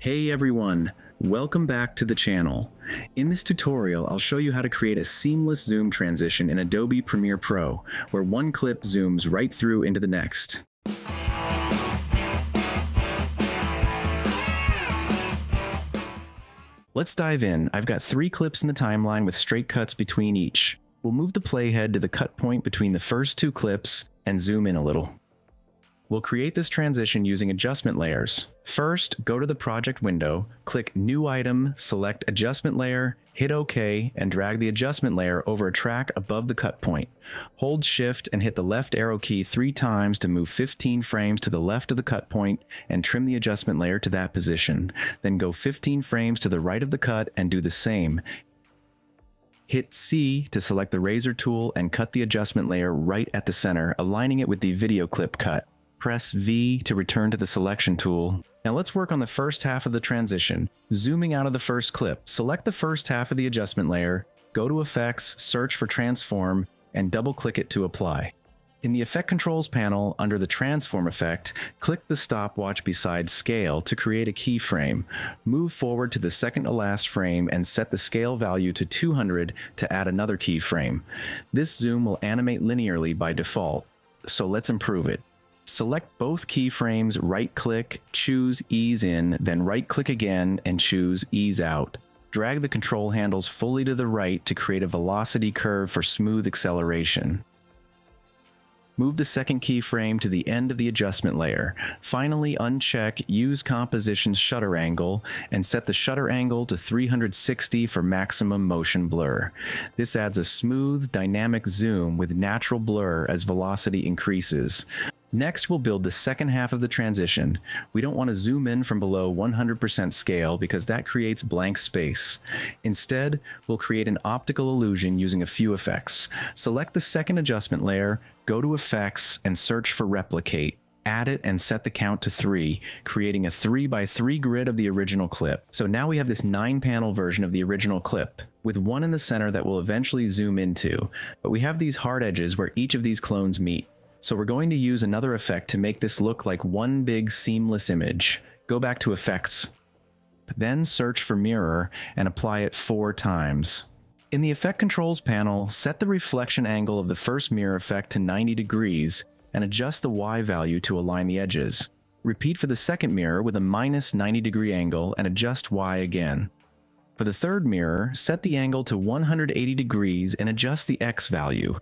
Hey everyone, welcome back to the channel. In this tutorial, I'll show you how to create a seamless zoom transition in Adobe Premiere Pro, where one clip zooms right through into the next. Let's dive in. I've got three clips in the timeline with straight cuts between each. We'll move the playhead to the cut point between the first two clips and zoom in a little. We'll create this transition using adjustment layers. First, go to the project window, click New Item, select Adjustment Layer, hit OK, and drag the adjustment layer over a track above the cut point. Hold Shift and hit the left arrow key three times to move 15 frames to the left of the cut point and trim the adjustment layer to that position. Then go 15 frames to the right of the cut and do the same. Hit C to select the razor tool and cut the adjustment layer right at the center, aligning it with the video clip cut. Press V to return to the selection tool. Now let's work on the first half of the transition. Zooming out of the first clip, select the first half of the adjustment layer, go to Effects, search for Transform, and double-click it to apply. In the Effect Controls panel, under the Transform effect, click the stopwatch beside Scale to create a keyframe. Move forward to the second to last frame and set the scale value to 200 to add another keyframe. This zoom will animate linearly by default, so let's improve it. Select both keyframes, right click, choose ease in, then right click again and choose ease out. Drag the control handles fully to the right to create a velocity curve for smooth acceleration. Move the second keyframe to the end of the adjustment layer. Finally, uncheck Use Composition Shutter Angle and set the shutter angle to 360 for maximum motion blur. This adds a smooth, dynamic zoom with natural blur as velocity increases. Next, we'll build the second half of the transition. We don't want to zoom in from below 100% scale because that creates blank space. Instead, we'll create an optical illusion using a few effects. Select the second adjustment layer, go to Effects, and search for Replicate. Add it and set the count to 3, creating a 3 by 3 grid of the original clip. So now we have this 9 panel version of the original clip, with one in the center that we'll eventually zoom into, but we have these hard edges where each of these clones meet. So we're going to use another effect to make this look like one big seamless image. Go back to Effects, then search for Mirror and apply it four times. In the Effect Controls panel, set the reflection angle of the first mirror effect to 90 degrees and adjust the Y value to align the edges. Repeat for the second mirror with a minus 90 degree angle and adjust Y again. For the third mirror, set the angle to 180 degrees and adjust the X value.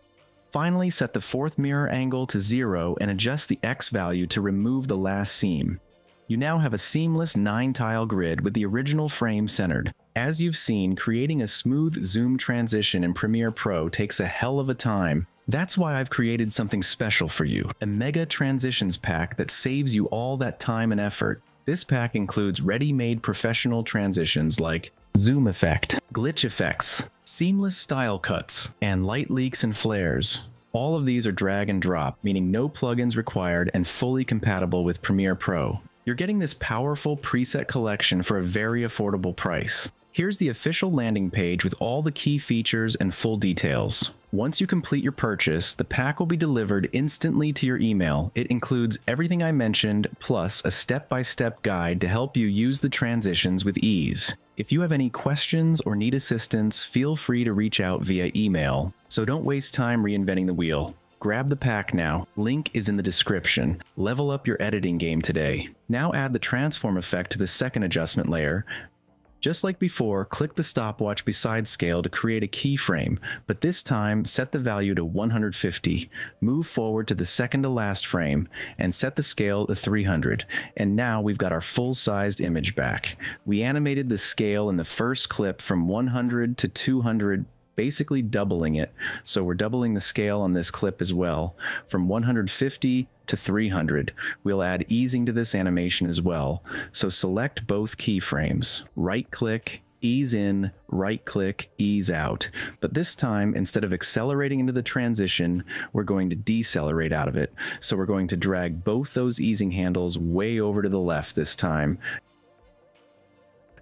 Finally, set the fourth mirror angle to 0 and adjust the X value to remove the last seam. You now have a seamless 9-tile grid with the original frame centered. As you've seen, creating a smooth zoom transition in Premiere Pro takes a hell of a time. That's why I've created something special for you, a Mega Transitions pack that saves you all that time and effort. This pack includes ready-made professional transitions like zoom effect, glitch effects, seamless style cuts, and light leaks and flares. All of these are drag and drop, meaning no plugins required and fully compatible with Premiere Pro. You're getting this powerful preset collection for a very affordable price. Here's the official landing page with all the key features and full details. Once you complete your purchase, the pack will be delivered instantly to your email. It includes everything I mentioned, plus a step-by-step -step guide to help you use the transitions with ease. If you have any questions or need assistance, feel free to reach out via email. So don't waste time reinventing the wheel. Grab the pack now, link is in the description. Level up your editing game today. Now add the transform effect to the second adjustment layer, just like before, click the stopwatch beside scale to create a keyframe, but this time set the value to 150. Move forward to the second to last frame and set the scale to 300. And now we've got our full-sized image back. We animated the scale in the first clip from 100 to 200 basically doubling it. So we're doubling the scale on this clip as well, from 150 to 300. We'll add easing to this animation as well. So select both keyframes, right click, ease in, right click, ease out. But this time, instead of accelerating into the transition, we're going to decelerate out of it. So we're going to drag both those easing handles way over to the left this time,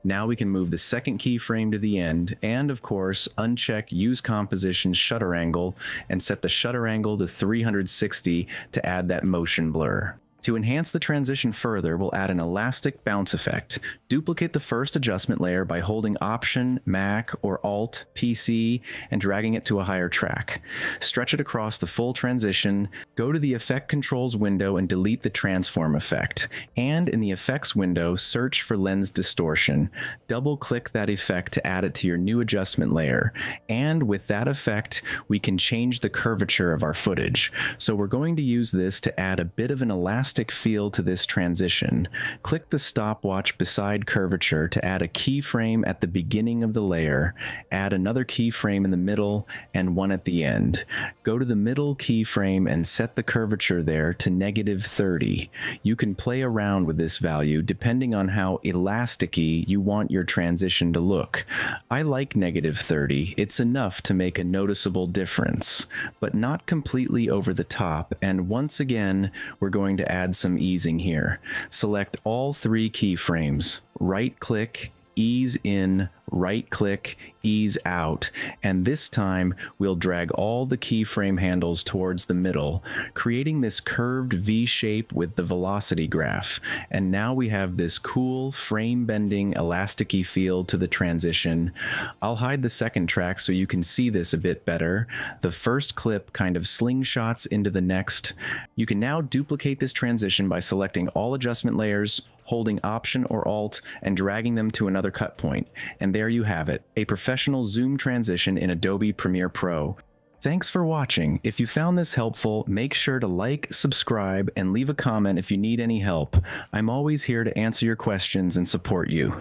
now we can move the second keyframe to the end and of course uncheck use composition shutter angle and set the shutter angle to 360 to add that motion blur. To enhance the transition further, we'll add an elastic bounce effect. Duplicate the first adjustment layer by holding Option, Mac, or Alt, PC, and dragging it to a higher track. Stretch it across the full transition, go to the Effect Controls window and delete the Transform effect. And in the Effects window, search for Lens Distortion. Double click that effect to add it to your new adjustment layer. And with that effect, we can change the curvature of our footage. So we're going to use this to add a bit of an elastic feel to this transition. Click the stopwatch beside curvature to add a keyframe at the beginning of the layer, add another keyframe in the middle, and one at the end. Go to the middle keyframe and set the curvature there to negative 30. You can play around with this value depending on how elasticy you want your transition to look. I like negative 30, it's enough to make a noticeable difference, but not completely over the top, and once again, we're going to add add some easing here. Select all three keyframes, right click, ease in, right click, ease out, and this time we'll drag all the keyframe handles towards the middle, creating this curved V shape with the velocity graph. And now we have this cool frame bending elasticy feel to the transition. I'll hide the second track so you can see this a bit better. The first clip kind of slingshots into the next. You can now duplicate this transition by selecting all adjustment layers, holding Option or Alt, and dragging them to another cut point. And there you have it, a professional zoom transition in Adobe Premiere Pro. Thanks for watching. If you found this helpful, make sure to like, subscribe, and leave a comment if you need any help. I'm always here to answer your questions and support you.